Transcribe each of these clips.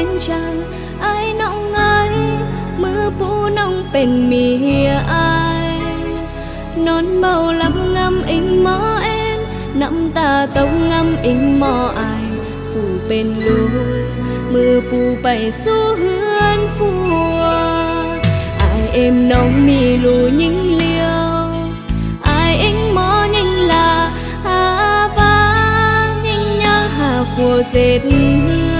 bên trang ai nọng ai mưa bú nong bên mì hìa ai. Non màu lắm ngâm in mó em, nắm ta tông ngâm in mò ai. Phủ bên lúa mưa bù bảy xu hươn phùa. Ai em nóng mì lù những liêu, ai in mó nhanh là hà va nhanh nhang hà phùa dệt hương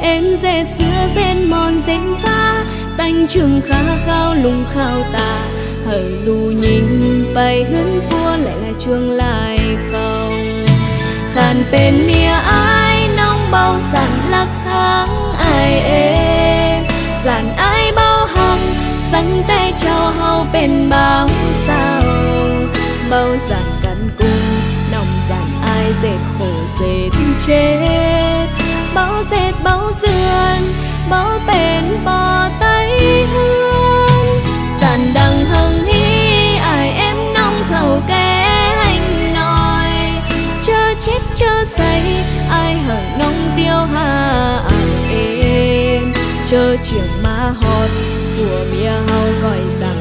em dê xưa rên mòn rên pha tanh trường khá khao lùng khao tà. Hở lù nhìn bay hướng vua lại là trường lại không khàn tên mía ai, nong bao sản lạc tháng ai em sẵn ai bao hăng sẵn tay trao hao bên bao sao. Bao giản cắn cung nòng giản ai dệt khổ dệt chết bao dệt bao dườn bao bền bò tay hương. Sàn đằng hằng hi ai em nong thầu kẻ anh nói chớ chết, chớ say, ai hở nong tiêu hà ai em. Chớ chiều má hót, của bia hao gọi rằng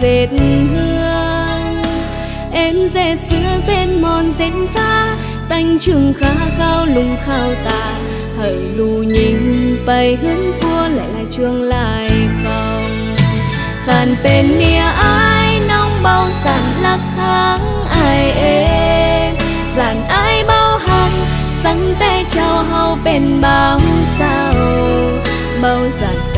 dệt hương em dệt xưa rên mòn rên pha tanh trường khá khao lùng khao tà. Hở lù nhìn bay hướng vua, lại là trường lại không khàn bên mía ai nong bao sẵn lạc tháng ai em giản ai bao hăng sẵn tay trao hao bên bao sao. Bao giản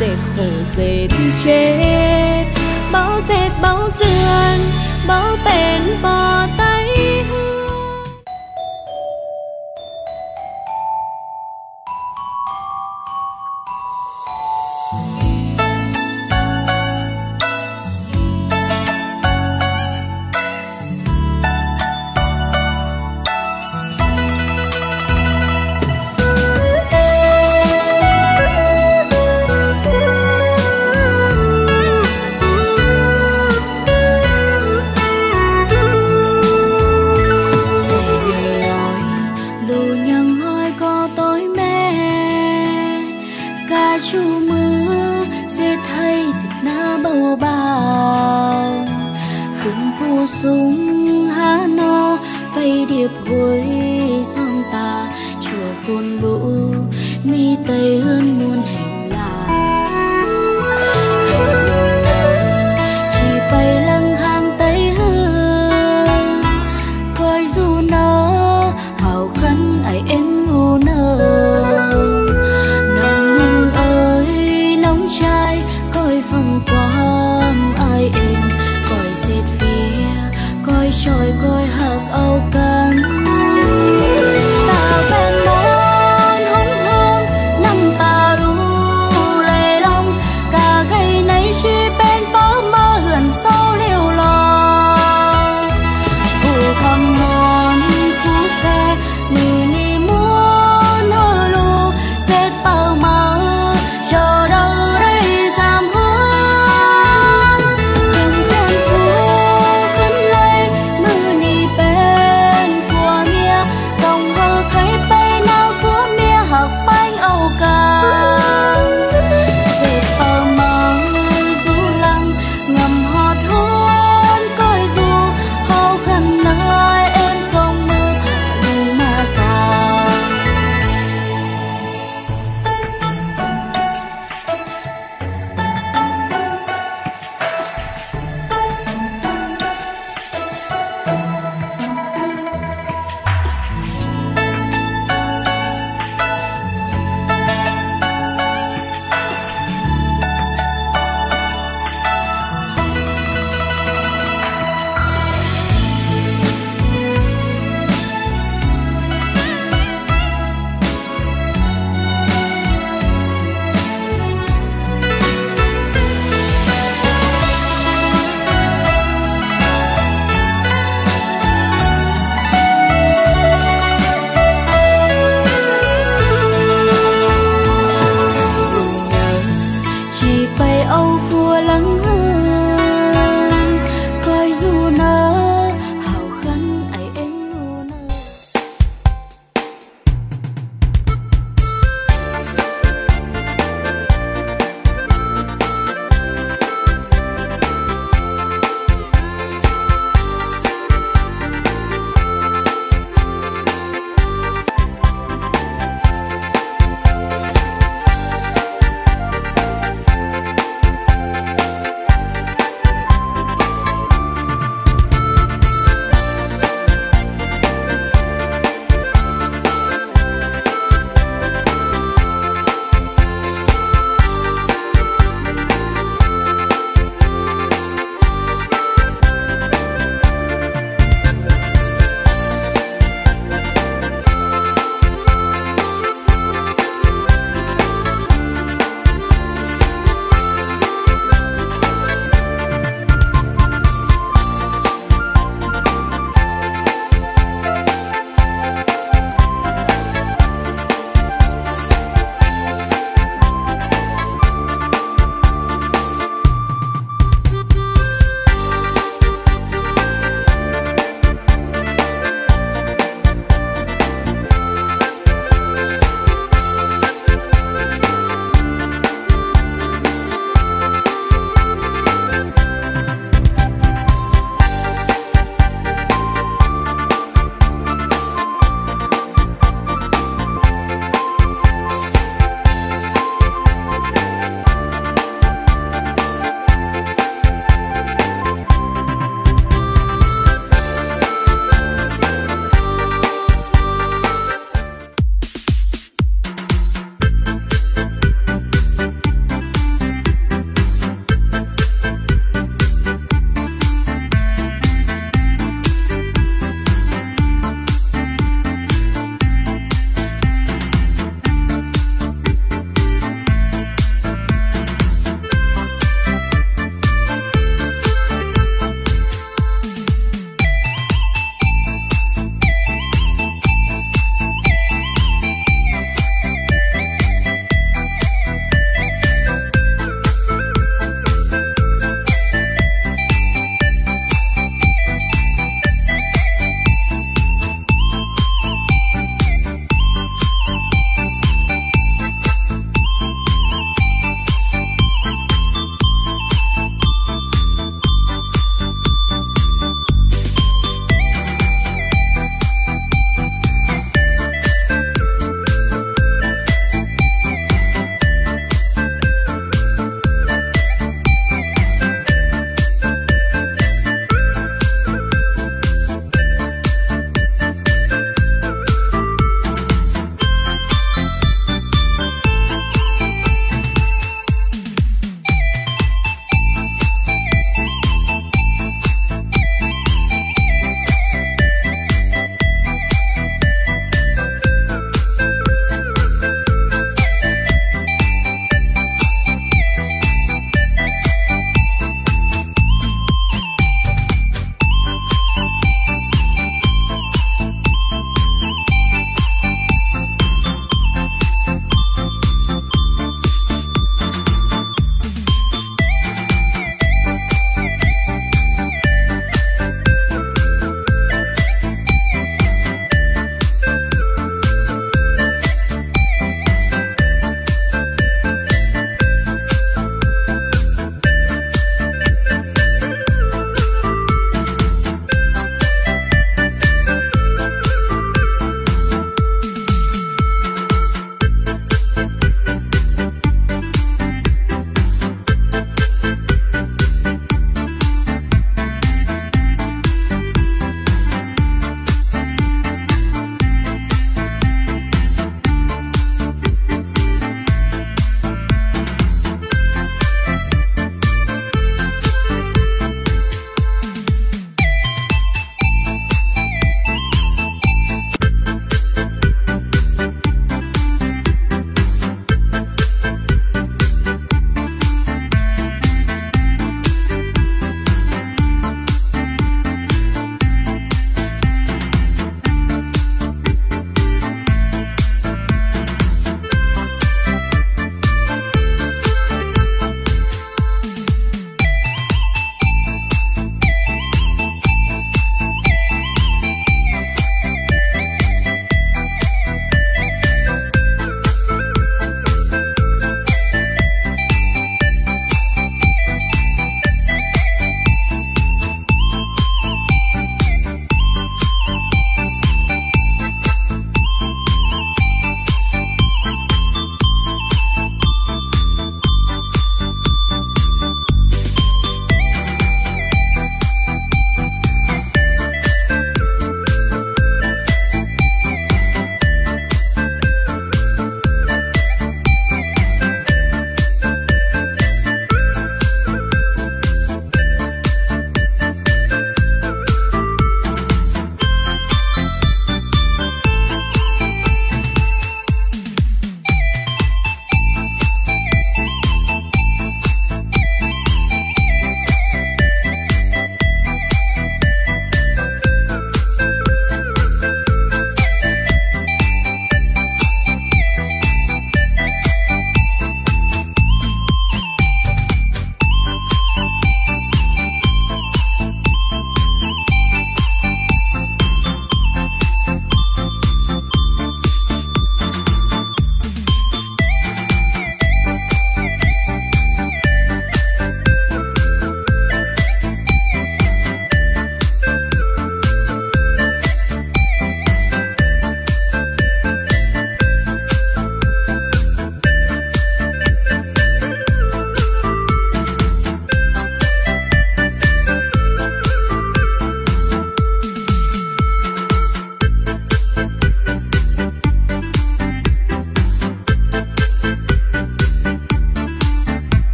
dệt khổ dệt chết. Bao dệt bao dườn bao bền bò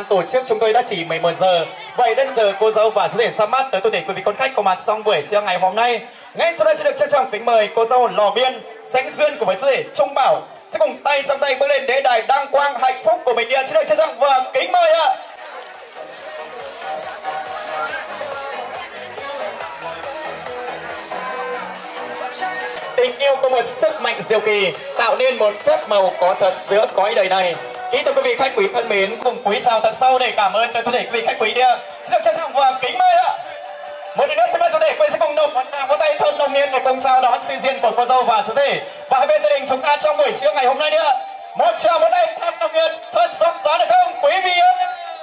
ban tổ chức chúng tôi đã chỉ 11 giờ. Vậy đến giờ cô dâu và chú rể ra mắt tới tôi để quý vị con khách có mặt xong buổi trưa ngày hôm nay. Ngay sau đây sẽ được trân trọng kính mời cô dâu Lò Biên, sánh duyên của với chú rể Trung Bảo sẽ cùng tay trong tay bước lên đế đài đăng quang hạnh phúc của mình điện xin được trân trọng và kính mời ạ. tình yêu có một sức mạnh diệu kỳ tạo nên một phép màu có thật giữa cõi đời này kính thưa quý vị, khách quý thân mến, cùng quý chào thật sâu để cảm ơn toàn thể quý vị khách quý kia xin được trân trọng và kính mời ạ. Một lần nữa xin mời toàn thể quý sẽ cùng nộp một tràng vỗ tay thật nồng nhiệt để cùng chào đón sinh viên của cô dâu và chú rể. Và hai bên gia đình chúng ta trong buổi trưa ngày hôm nay nữa. Một tràng vỗ tay thật nồng nhiệt, thật sóng gió được không? Quý vị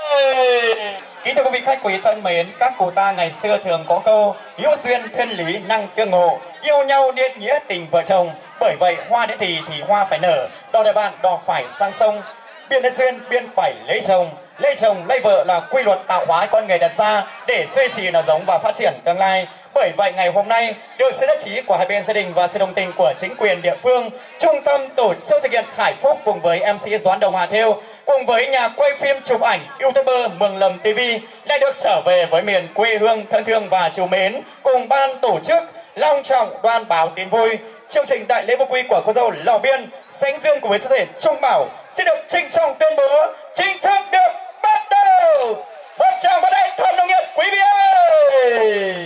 ơi! Kính thưa quý vị khách quý thân mến, các cụ ta ngày xưa thường có câu hữu duyên thiên lý năng tương ngộ, yêu nhau điện nghĩa tình vợ chồng. Bởi vậy, hoa đến thì thì hoa phải nở, đò đại bạn đò phải sang sông biên đến duyên biên phải lấy chồng. Lấy chồng, lấy vợ là quy luật tạo hóa con người đặt ra để duy trì nó giống và phát triển tương lai. Bởi vậy, ngày hôm nay, được sự nhất trí của hai bên gia đình và sự đồng tình của chính quyền địa phương, trung tâm tổ chức sự kiện khải phúc cùng với mc doãn đồng hà theo cùng với nhà quay phim chụp ảnh youtuber mường lầm tv lại được trở về với miền quê hương thân thương và chiều mến cùng ban tổ chức long trọng đoan báo tin vui. Chương trình đại lễ vô quy của cô dâu lò biên, sánh dương của với chủ thể trung bảo sẽ được trinh trọng tuyên bố chính thức được bắt đầu. Một tràng vào đây thật nồng nhiệt quý vị ơi!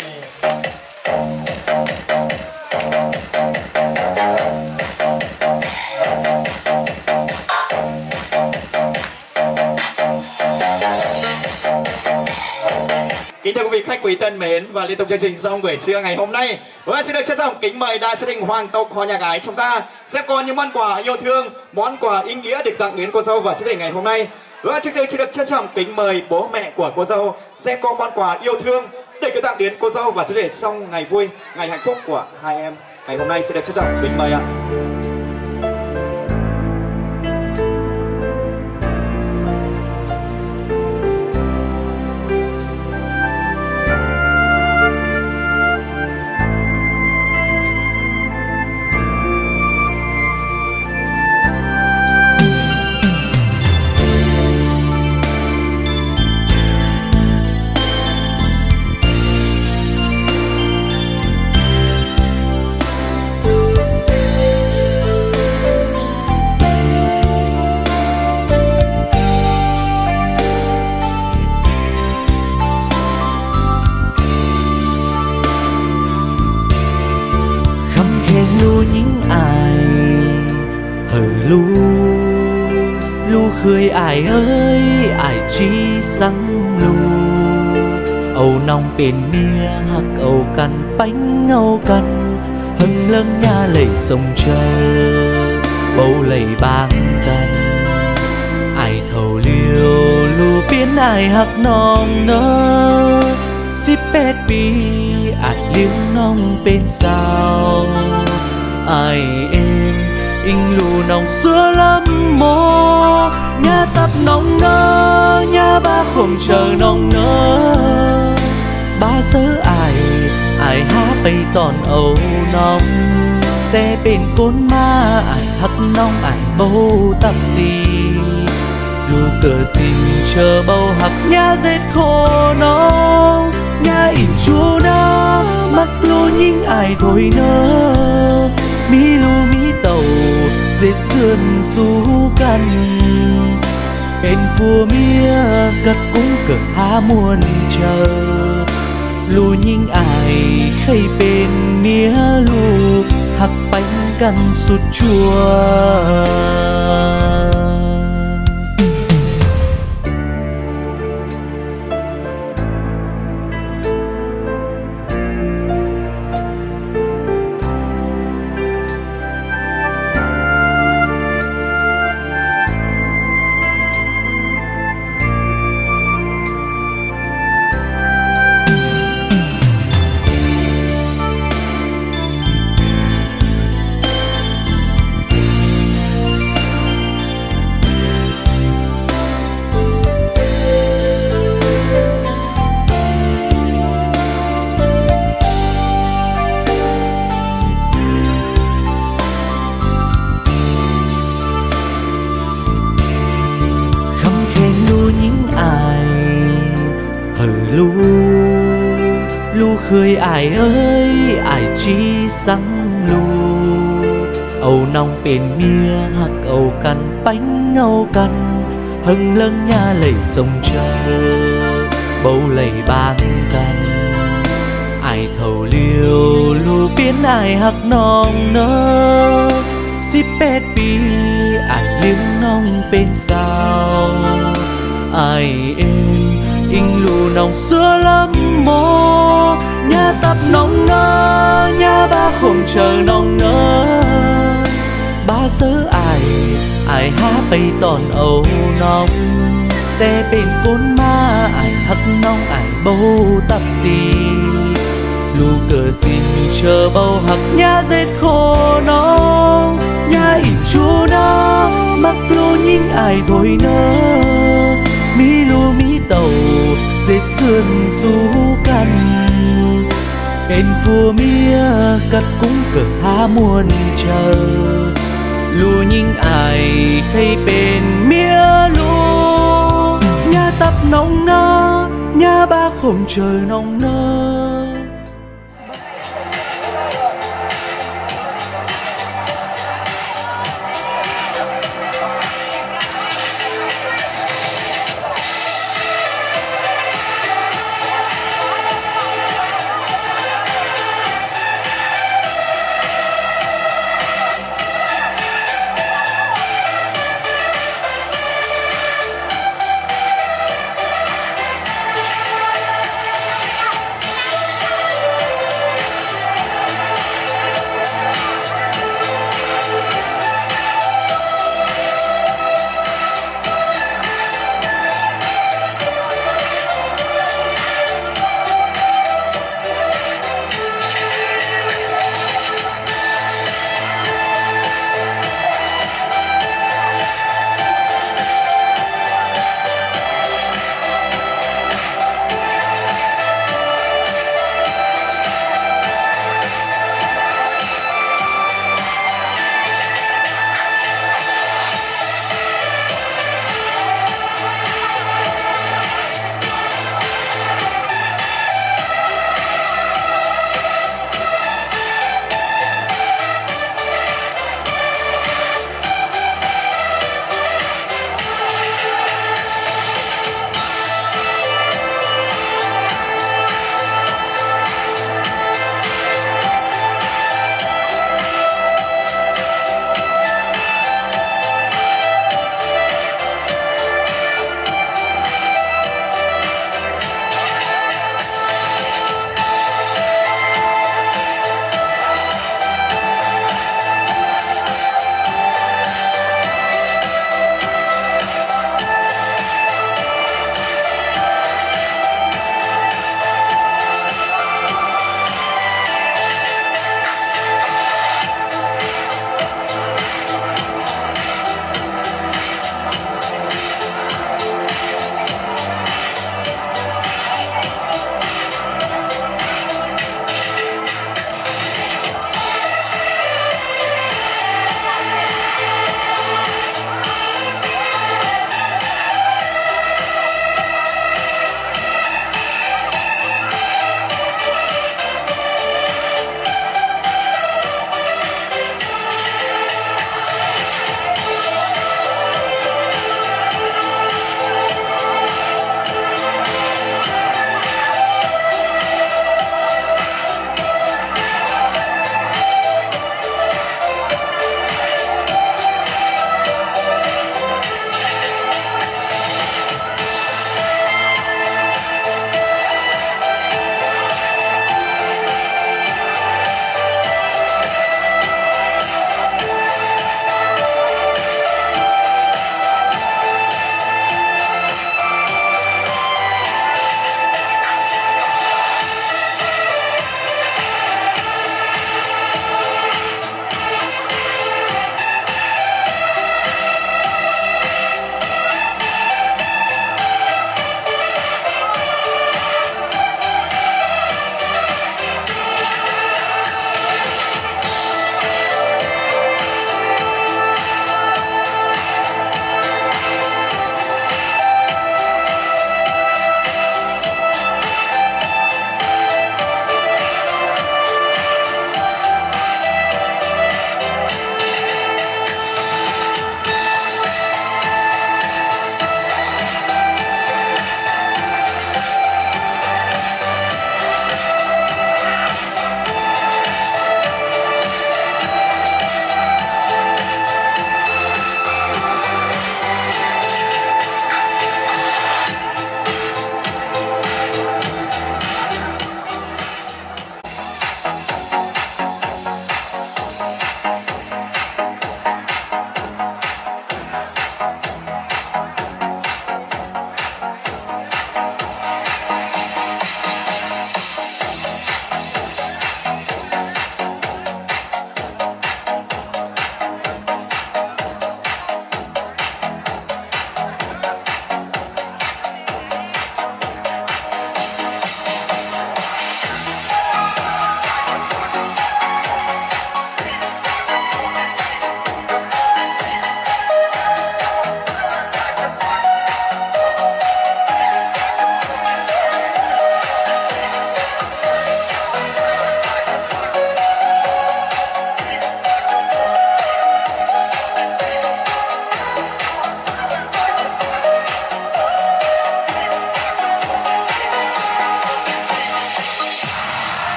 Kính thưa quý vị khách quý thân mến và liên tục chương trình xong buổi trưa ngày hôm nay, và xin được trân trọng kính mời đại gia đình hoàng tộc Hoa nhà gái chúng ta sẽ có những món quà yêu thương, món quà ý nghĩa được tặng đến cô dâu và chương trình ngày hôm nay. Và trước tiên xin được trân trọng kính mời bố mẹ của cô dâu sẽ có món quà yêu thương để gửi tặng đến cô dâu và chương trình trong ngày vui, ngày hạnh phúc của hai em. Ngày hôm nay xin được trân trọng kính mời ạ. Nong bên mía hắc âu căn bánh âu căn hưng lưng nhà lầy sông chờ bầu lầy bang căn ai thầu liêu lu biến ai hắc nong nơ, xíp bét bi ai liêu nong bên sao. Ai em in lù nòng xưa lắm mô, nhà tập nòng nơ, nhà ba không chờ nòng nơ ba sớ ai ai há bay tòn âu nóng, te bên côn ma ai hắc nong ai bâu tập đi. Lu cờ xin chờ bầu hắc nhà dệt khô nong nhà in chú đó mắt lô nhìn ai thôi nơ mi lu mi tàu dệt sườn su căn. Bên phua mía cất cũng cờ há muôn chờ lu nhìn ai khay bên mía lu hắc bánh căn sụt chua. Ai ơi, ai chi sáng lù. Âu nong bên mía hạc âu căn bánh âu căn hưng lân nhà lầy sông chờ, bầu lầy bang căn ai thầu liêu lù biến, ai hạc nong nơ si pet bi, ai liếng nong bên sao. Ai em in lù nong xưa lắm mô nhà tập nong nơ nhà ba không chờ nong nơ. Ba sớ ai ai há bay tòn âu nong tê bên côn ma ai hắc nong ai bầu tập đi. Lu cờ xin chờ bầu hắc nhà dệt khô nong nhà ít chú nó mắc lu nhìn ai thôi nơ. Mi lu mi tàu, dệt sườn du căn bên phua mía cất cũng cờ há muôn chờ. Lu nhìn ai thấy bên mía lu nhà tập nông nơ nhà ba khổng trời nông nơ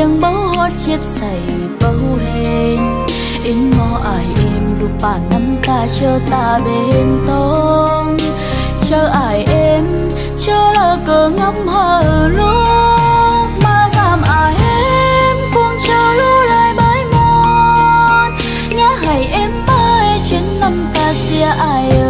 chiêng bầu hót chiếp say bầu hên. In mò ai em đục bản năm ta, chờ ta bên tông. Chờ ai em chờ là cờ ngắm hờ lúc mà giảm ai em cuồng chờ lưu lại bãi mòn nhá hãy em ơi trên năm ta xia ai ơi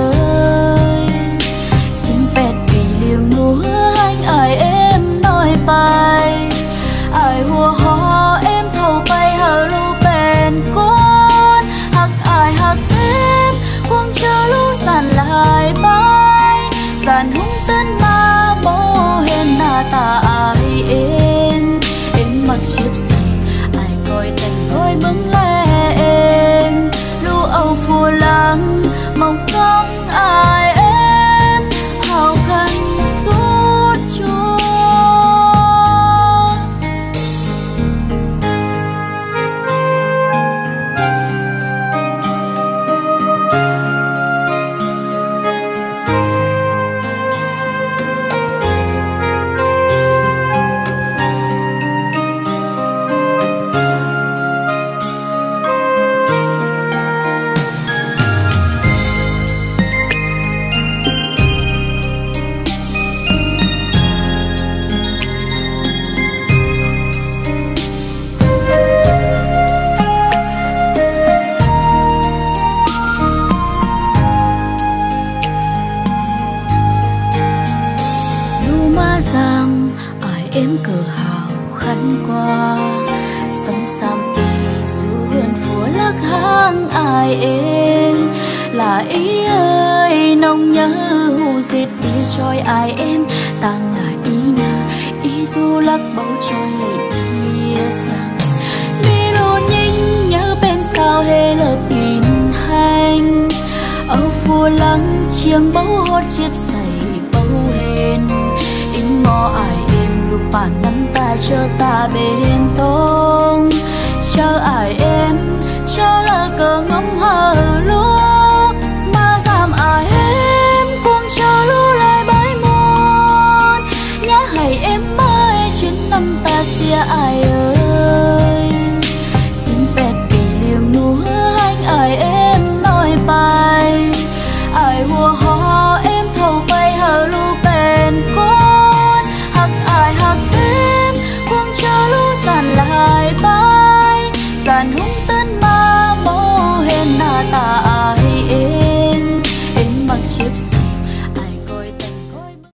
lắc bầu trôi lệ kia sang mi lô nhinh nhớ bên sao hê lợp nghìn hành. Âu phù lắng chiêng bầu hót chiếp giày bầu hên. In mò ai em lúc bạn nắm ta cho ta bên tông. Chờ ai em chờ là cờ ngóng hờ luôn.